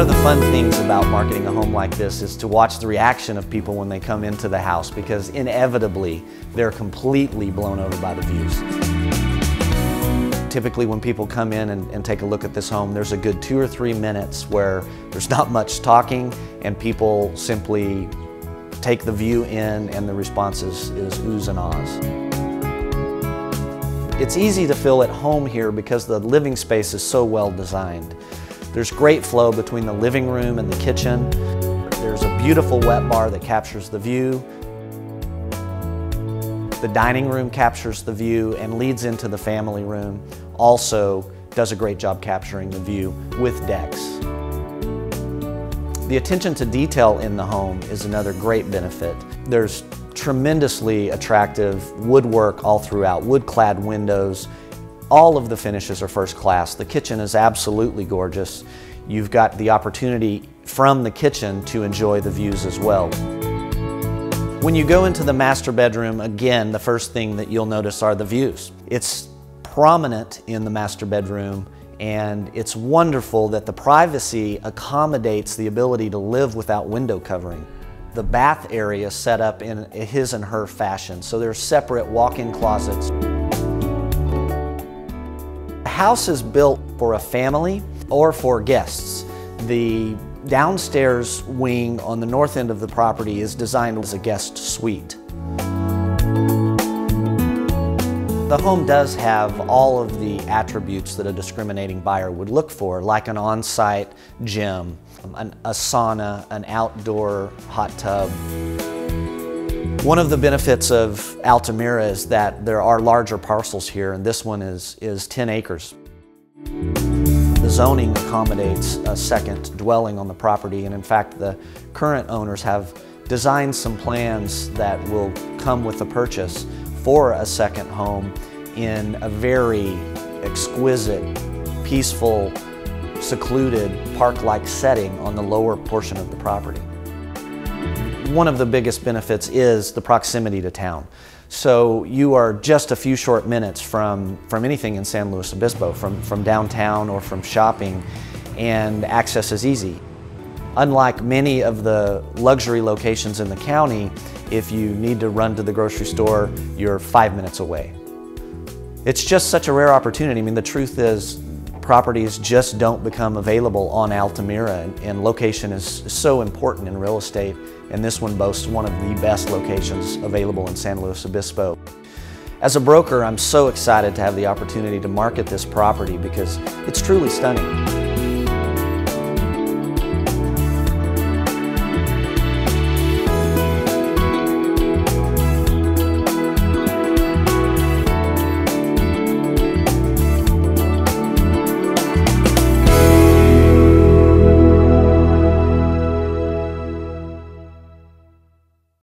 of the fun things about marketing a home like this is to watch the reaction of people when they come into the house because inevitably they're completely blown over by the views. Typically when people come in and, and, take a look at this home, there's a good two or three minutes where there's not much talking and people simply take the view in and the responses is, is oohs and ahs. It's easy to feel at home here because the living space is so well designed. There's great flow between the living room and the kitchen. There's a beautiful wet bar that captures the view. The dining room captures the view and leads into the family room. Also does a great job capturing the view with decks. The attention to detail in the home is another great benefit. There's tremendously attractive woodwork all throughout, wood-clad windows. All of the finishes are first class. The kitchen is absolutely gorgeous. You've got the opportunity from the kitchen to enjoy the views as well. When you go into the master bedroom, again, the first thing that you'll notice are the views. It's prominent in the master bedroom and it's wonderful that the privacy accommodates the ability to live without window covering the bath area set up in his and her fashion. So there's separate walk-in closets. The house is built for a family or for guests. The downstairs wing on the north end of the property is designed as a guest suite. The home does have all of the attributes that a discriminating buyer would look for, like an on-site gym, an, a sauna, an outdoor hot tub. One of the benefits of Alta Mira is that there are larger parcels here, and this one is, is 10 acres. The zoning accommodates a second dwelling on the property, and in fact, the current owners have designed some plans that will come with the purchase for a second home in a very exquisite, peaceful, secluded, park-like setting on the lower portion of the property. One of the biggest benefits is the proximity to town. So you are just a few short minutes from, from anything in San Luis Obispo, from, from downtown or from shopping, and access is easy. Unlike many of the luxury locations in the county, if you need to run to the grocery store, you're five minutes away. It's just such a rare opportunity. I mean, the truth is, properties just don't become available on Alta Mira, and, and location is so important in real estate, and this one boasts one of the best locations available in San Luis Obispo. As a broker, I'm so excited to have the opportunity to market this property because it's truly stunning.